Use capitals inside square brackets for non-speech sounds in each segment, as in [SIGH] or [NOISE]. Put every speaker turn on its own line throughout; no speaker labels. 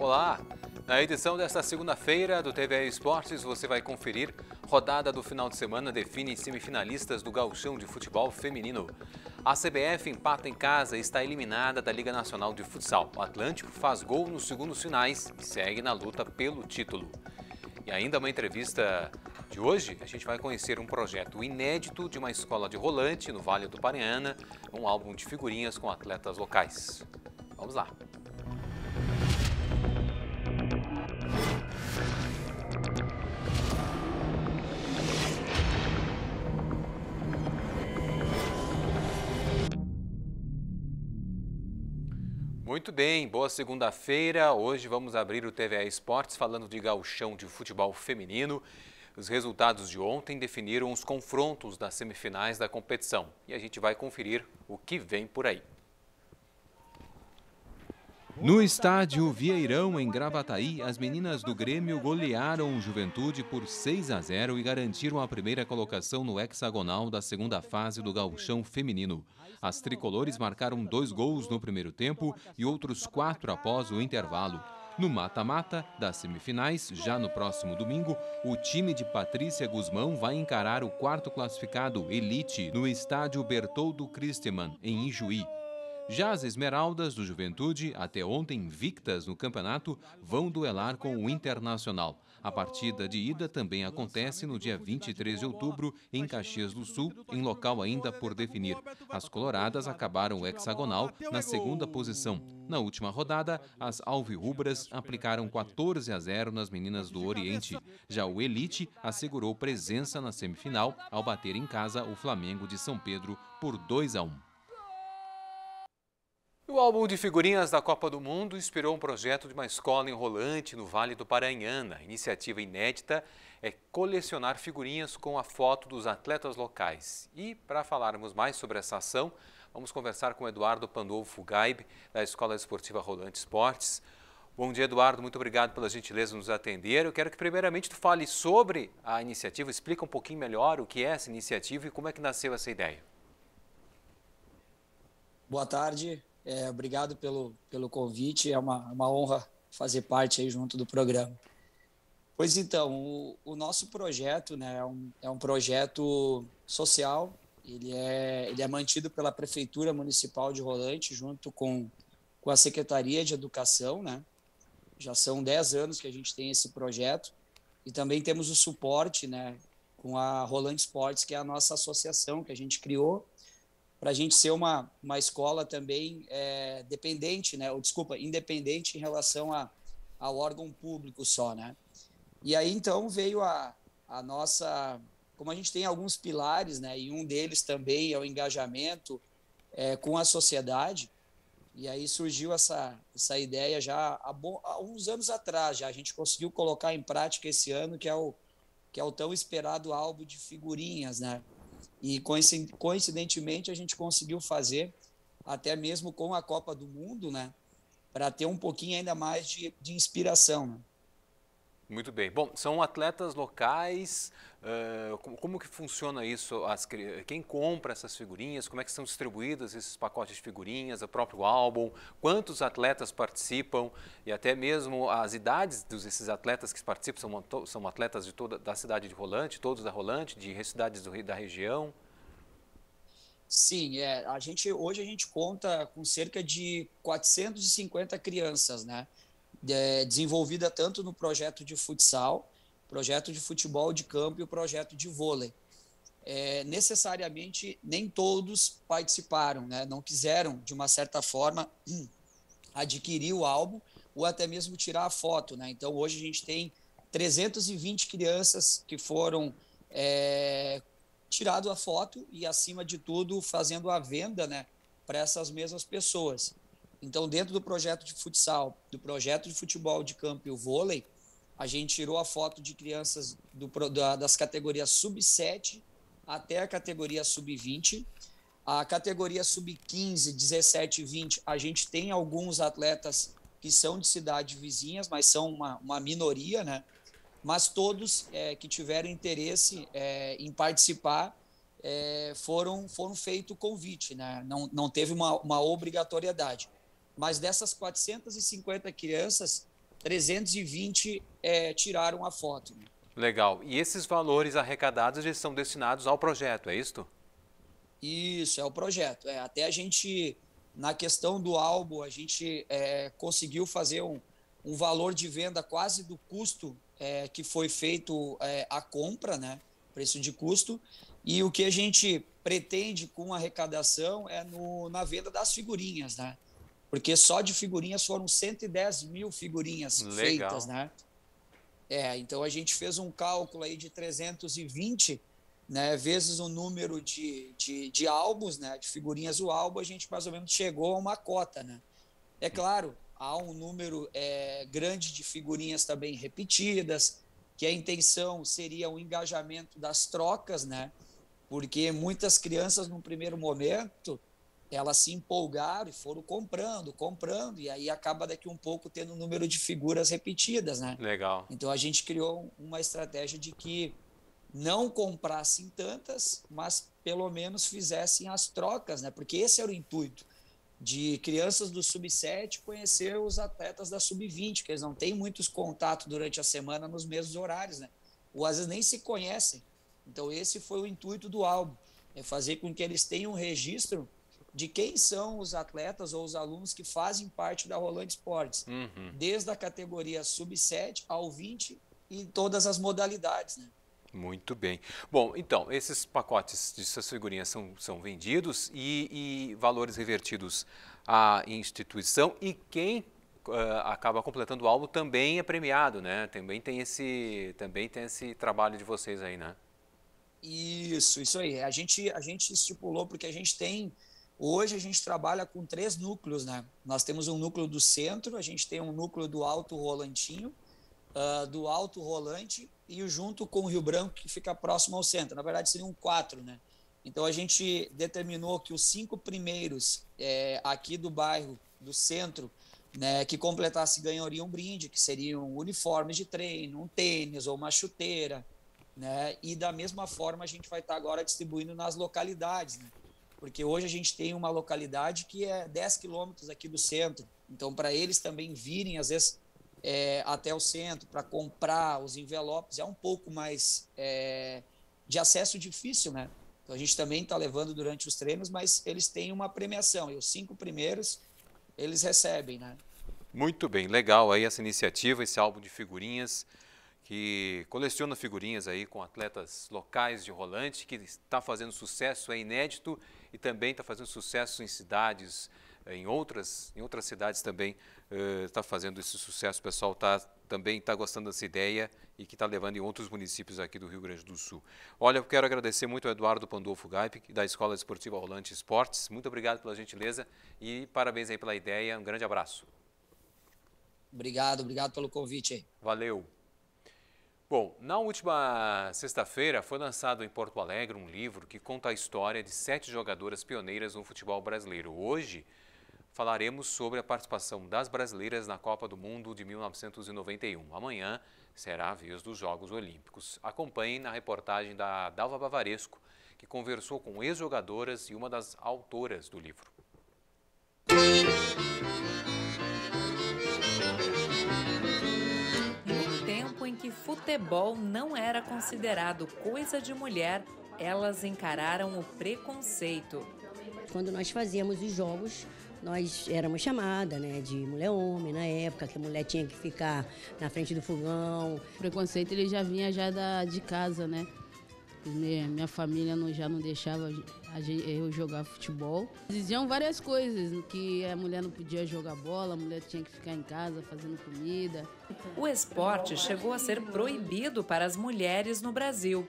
Olá! Na edição desta segunda-feira do TV Esportes, você vai conferir rodada do final de semana define semifinalistas do Gauchão de Futebol Feminino. A CBF empata em casa e está eliminada da Liga Nacional de Futsal. O Atlântico faz gol nos segundos finais e segue na luta pelo título. E ainda uma entrevista de hoje, a gente vai conhecer um projeto inédito de uma escola de rolante no Vale do Paranhana, um álbum de figurinhas com atletas locais. Vamos lá! Muito bem, boa segunda-feira. Hoje vamos abrir o TVA Esportes falando de gauchão de futebol feminino. Os resultados de ontem definiram os confrontos das semifinais da competição e a gente vai conferir o que vem por aí.
No estádio Vieirão, em Gravataí, as meninas do Grêmio golearam o Juventude por 6 a 0 e garantiram a primeira colocação no hexagonal da segunda fase do gauchão feminino. As tricolores marcaram dois gols no primeiro tempo e outros quatro após o intervalo. No mata-mata das semifinais, já no próximo domingo, o time de Patrícia Guzmão vai encarar o quarto classificado, Elite, no estádio Bertoldo Christemann, em Ijuí. Já as Esmeraldas do Juventude, até ontem invictas no campeonato, vão duelar com o Internacional. A partida de ida também acontece no dia 23 de outubro em Caxias do Sul, em local ainda por definir. As coloradas acabaram o hexagonal na segunda posição. Na última rodada, as alvirrubras aplicaram 14 a 0 nas meninas do Oriente. Já o Elite assegurou presença na semifinal ao bater em casa o Flamengo de São Pedro por 2 a 1.
O álbum de figurinhas da Copa do Mundo inspirou um projeto de uma escola enrolante no Vale do Paranhana. A iniciativa inédita é colecionar figurinhas com a foto dos atletas locais. E, para falarmos mais sobre essa ação, vamos conversar com Eduardo Pandolfo Gaib, da Escola Esportiva Rolante Esportes. Bom dia, Eduardo. Muito obrigado pela gentileza de nos atender. Eu quero que, primeiramente, tu fale sobre a iniciativa, explica um pouquinho melhor o que é essa iniciativa e como é que nasceu essa ideia.
Boa tarde, é, obrigado pelo, pelo convite, é uma, uma honra fazer parte aí junto do programa. Pois então, o, o nosso projeto né, é, um, é um projeto social, ele é, ele é mantido pela Prefeitura Municipal de Rolante, junto com, com a Secretaria de Educação, né? Já são 10 anos que a gente tem esse projeto, e também temos o suporte né, com a Rolante Esportes, que é a nossa associação que a gente criou, para a gente ser uma, uma escola também é, dependente, né? Ou, desculpa, independente em relação a, ao órgão público só, né? E aí então veio a, a nossa, como a gente tem alguns pilares, né? E um deles também é o engajamento é, com a sociedade. E aí surgiu essa, essa ideia já há, há uns anos atrás, já a gente conseguiu colocar em prática esse ano, que é o que é o tão esperado álbum de figurinhas, né? E coincidentemente a gente conseguiu fazer até mesmo com a Copa do Mundo, né? Para ter um pouquinho ainda mais de, de inspiração. Né?
Muito bem. Bom, são atletas locais. Uh, como, que funciona isso? As, quem compra essas figurinhas? Como é que são distribuídos esses pacotes de figurinhas? O próprio álbum? Quantos atletas participam? E até mesmo as idades desses atletas que participam são, são atletas de toda da cidade de Rolante, todos da Rolante, de cidades do, da região?
Sim, é, a gente hoje a gente conta com cerca de 450 crianças, né? É, desenvolvida tanto no projeto de futsal, projeto de futebol de campo e o projeto de vôlei. É, necessariamente nem todos participaram, né? não quiseram, de uma certa forma, [CLEARS THROAT] adquirir o álbum ou até mesmo tirar a foto. Né? Então, hoje a gente tem 320 crianças que foram é, tirado a foto e, acima de tudo, fazendo a venda né, para essas mesmas pessoas. Então, dentro do projeto de futsal, do projeto de futebol de campo e o vôlei, a gente tirou a foto de crianças do, da, das categorias sub-7 até a categoria sub-20. A categoria sub-15, 17 e 20, a gente tem alguns atletas que são de cidades vizinhas, mas são uma, uma minoria, né? Mas todos é, que tiveram interesse é, em participar é, foram, foram feito convite, né? Não, não teve uma, uma obrigatoriedade. Mas dessas 450 crianças, 320 é, tiraram a foto. Né?
Legal. E esses valores arrecadados eles são destinados ao projeto, é isto?
Isso, é o projeto. É, até a gente, na questão do álbum, a gente é, conseguiu fazer um, um valor de venda quase do custo é, que foi feito é, a compra, né? Preço de custo. E o que a gente pretende com a arrecadação é no, na venda das figurinhas, né? Porque só de figurinhas foram 110 mil figurinhas Legal. feitas, né? É, então a gente fez um cálculo aí de 320, né, vezes o número de, de, de álbuns, né, de figurinhas o álbum, a gente mais ou menos chegou a uma cota, né? É claro, há um número é, grande de figurinhas também repetidas, que a intenção seria o engajamento das trocas, né? Porque muitas crianças, no primeiro momento, elas se empolgaram e foram comprando, comprando, e aí acaba daqui um pouco tendo um número de figuras repetidas, né?
Legal.
Então a gente criou uma estratégia de que não comprassem tantas, mas pelo menos fizessem as trocas, né? Porque esse era o intuito de crianças do sub-7 conhecer os atletas da sub-20, que eles não têm muitos contatos durante a semana nos mesmos horários, né? Ou às vezes nem se conhecem. Então esse foi o intuito do álbum, é fazer com que eles tenham um registro de quem são os atletas ou os alunos que fazem parte da Rolante Esportes, uhum. desde a categoria sub-7 ao 20 e todas as modalidades, né?
Muito bem. Bom, então, esses pacotes de suas figurinhas são, são vendidos e, e valores revertidos à instituição e quem uh, acaba completando o álbum também é premiado, né? Também tem esse, também tem esse trabalho de vocês aí, né?
Isso, isso aí. A gente, a gente estipulou porque a gente tem Hoje a gente trabalha com três núcleos, né? Nós temos um núcleo do centro, a gente tem um núcleo do Alto Rolantinho, uh, do Alto Rolante e o junto com o Rio Branco, que fica próximo ao centro. Na verdade, seriam quatro, né? Então a gente determinou que os cinco primeiros é, aqui do bairro, do centro, né, que completasse ganhariam um brinde, que seriam uniformes de treino, um tênis ou uma chuteira, né? E da mesma forma a gente vai estar agora distribuindo nas localidades, né? Porque hoje a gente tem uma localidade que é 10 quilômetros aqui do centro. Então, para eles também virem, às vezes, é, até o centro para comprar os envelopes é um pouco mais é, de acesso difícil, né? Então a gente também está levando durante os treinos, mas eles têm uma premiação e os cinco primeiros eles recebem, né?
Muito bem, legal aí essa iniciativa, esse álbum de figurinhas que coleciona figurinhas aí com atletas locais de rolante, que está fazendo sucesso, é inédito e também está fazendo sucesso em cidades em outras, em outras cidades também está uh, fazendo esse sucesso. O pessoal tá, também está gostando dessa ideia e que está levando em outros municípios aqui do Rio Grande do Sul. Olha, eu quero agradecer muito ao Eduardo Pandolfo Gaip, da Escola Esportiva Rolante Esportes. Muito obrigado pela gentileza e parabéns aí pela ideia. Um grande abraço.
Obrigado, obrigado pelo convite.
Valeu. Bom, na última sexta-feira foi lançado em Porto Alegre um livro que conta a história de sete jogadoras pioneiras no futebol brasileiro. Hoje, falaremos sobre a participação das brasileiras na Copa do Mundo de 1991. Amanhã será a vez dos Jogos Olímpicos. Acompanhe na reportagem da Dalva Bavaresco, que conversou com ex-jogadoras e uma das autoras do livro.
Em que futebol não era considerado coisa de mulher, elas encararam o preconceito.
Quando nós fazíamos os jogos, nós éramos chamada, né, de mulher-homem na época, que a mulher tinha que ficar na frente do fogão.
O preconceito ele já vinha já da, de casa, né? Minha família não, já não deixava eu jogar futebol. Diziam várias coisas, que a mulher não podia jogar bola, a mulher tinha que ficar em casa fazendo comida.
O esporte chegou a ser proibido para as mulheres no Brasil.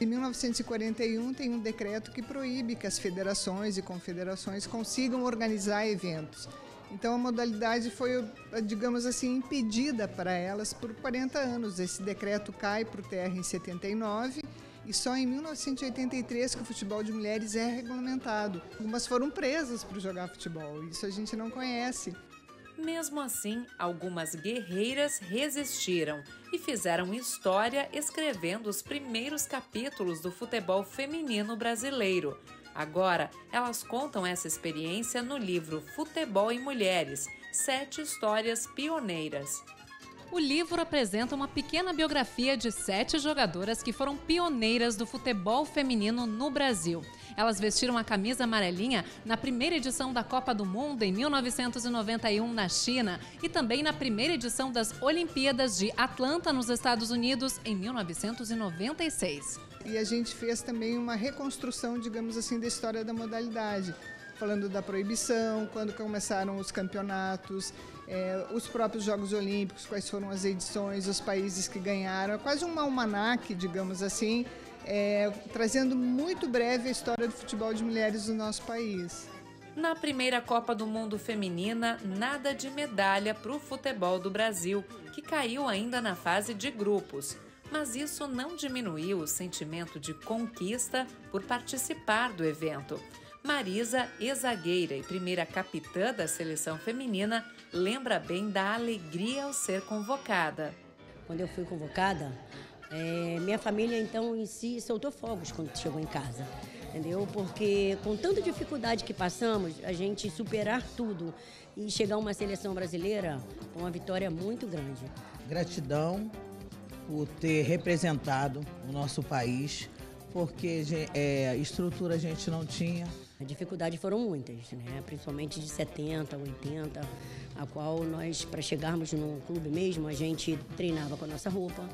Em 1941 tem um decreto que proíbe que as federações e confederações consigam organizar eventos. Então a modalidade foi, digamos assim, impedida para elas por 40 anos. Esse decreto cai para o TR em 79 e só em 1983 que o futebol de mulheres é regulamentado. Algumas foram presas por jogar futebol, isso a gente não conhece.
Mesmo assim, algumas guerreiras resistiram e fizeram história escrevendo os primeiros capítulos do futebol feminino brasileiro. Agora, elas contam essa experiência no livro Futebol em Mulheres Sete Histórias Pioneiras. O livro apresenta uma pequena biografia de sete jogadoras que foram pioneiras do futebol feminino no Brasil. Elas vestiram a camisa amarelinha na primeira edição da Copa do Mundo em 1991 na China e também na primeira edição das Olimpíadas de Atlanta nos Estados Unidos em 1996.
E a gente fez também uma reconstrução, digamos assim, da história da modalidade falando da proibição, quando começaram os campeonatos, é, os próprios Jogos Olímpicos, quais foram as edições, os países que ganharam, é quase um almanaque, digamos assim, é, trazendo muito breve a história do futebol de mulheres do nosso país.
Na primeira Copa do Mundo Feminina, nada de medalha para o futebol do Brasil, que caiu ainda na fase de grupos. Mas isso não diminuiu o sentimento de conquista por participar do evento. Marisa, ex-zagueira e primeira capitã da seleção feminina, lembra bem da alegria ao ser convocada.
Quando eu fui convocada, é, minha família então em si soltou fogos quando chegou em casa, entendeu? Porque com tanta dificuldade que passamos, a gente superar tudo e chegar a uma seleção brasileira uma vitória muito grande.
Gratidão por ter representado o nosso país, porque é, estrutura a gente não tinha,
as dificuldades foram muitas, né? principalmente de 70, 80, a qual nós, para chegarmos no clube mesmo, a gente treinava com a nossa roupa,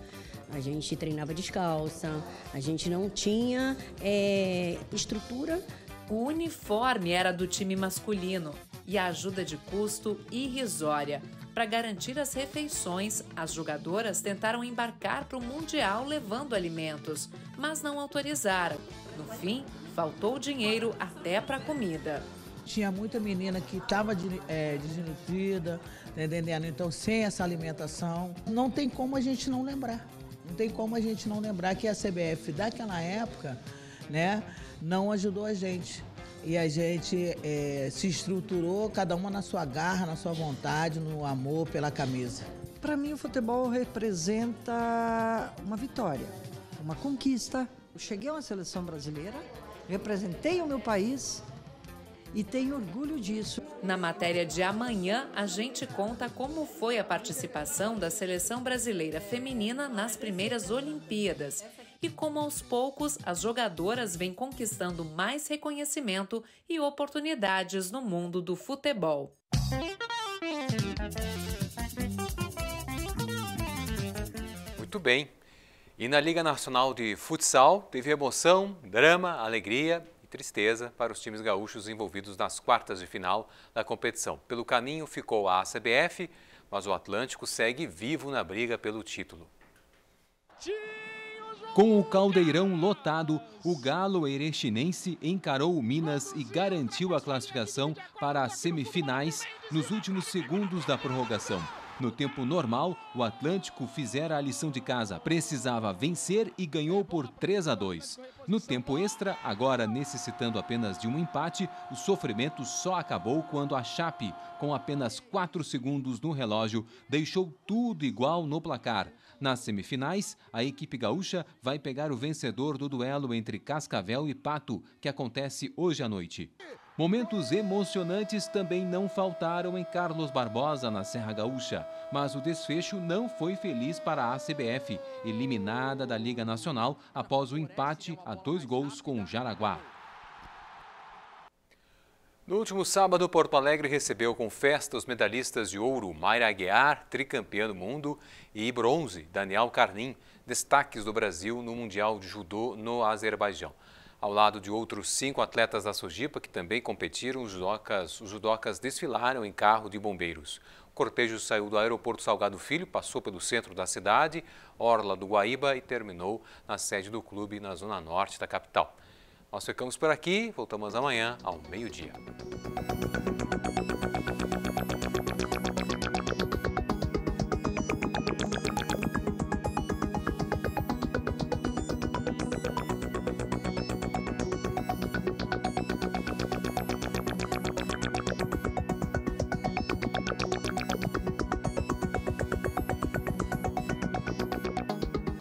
a gente treinava descalça, a gente não tinha é, estrutura.
O uniforme era do time masculino e a ajuda de custo irrisória. Para garantir as refeições, as jogadoras tentaram embarcar para o Mundial levando alimentos, mas não autorizaram. No fim, Faltou dinheiro até para comida.
Tinha muita menina que estava é, desnutrida, tá entendendo? Então, sem essa alimentação, não tem como a gente não lembrar. Não tem como a gente não lembrar que a CBF daquela época, né, não ajudou a gente. E a gente é, se estruturou, cada uma na sua garra, na sua vontade, no amor pela camisa.
Para mim, o futebol representa uma vitória, uma conquista. Eu cheguei a uma seleção brasileira, representei o meu país e tenho orgulho disso.
Na matéria de amanhã, a gente conta como foi a participação da seleção brasileira feminina nas primeiras Olimpíadas e como aos poucos as jogadoras vêm conquistando mais reconhecimento e oportunidades no mundo do futebol.
Muito bem. E na Liga Nacional de Futsal, teve emoção, drama, alegria e tristeza para os times gaúchos envolvidos nas quartas de final da competição. Pelo caminho ficou a ACBF, mas o Atlântico segue vivo na briga pelo título.
Com o caldeirão lotado, o Galo Erechinense encarou o Minas e garantiu a classificação para as semifinais nos últimos segundos da prorrogação. No tempo normal, o Atlântico fizera a lição de casa, precisava vencer e ganhou por 3 a 2. No tempo extra, agora necessitando apenas de um empate, o sofrimento só acabou quando a Chape, com apenas 4 segundos no relógio, deixou tudo igual no placar. Nas semifinais, a equipe gaúcha vai pegar o vencedor do duelo entre Cascavel e Pato, que acontece hoje à noite. Momentos emocionantes também não faltaram em Carlos Barbosa, na Serra Gaúcha, mas o desfecho não foi feliz para a CBF, eliminada da Liga Nacional após o empate a dois gols com o Jaraguá.
No último sábado, Porto Alegre recebeu com festa os medalhistas de ouro Mayra Aguiar, tricampeã do mundo, e bronze Daniel Carnim, destaques do Brasil no Mundial de Judô no Azerbaijão. Ao lado de outros cinco atletas da Sojipa que também competiram, os judocas, os judocas desfilaram em carro de bombeiros. O cortejo saiu do aeroporto Salgado Filho, passou pelo centro da cidade, orla do Guaíba e terminou na sede do clube na zona norte da capital. Nós ficamos por aqui, voltamos amanhã ao meio-dia.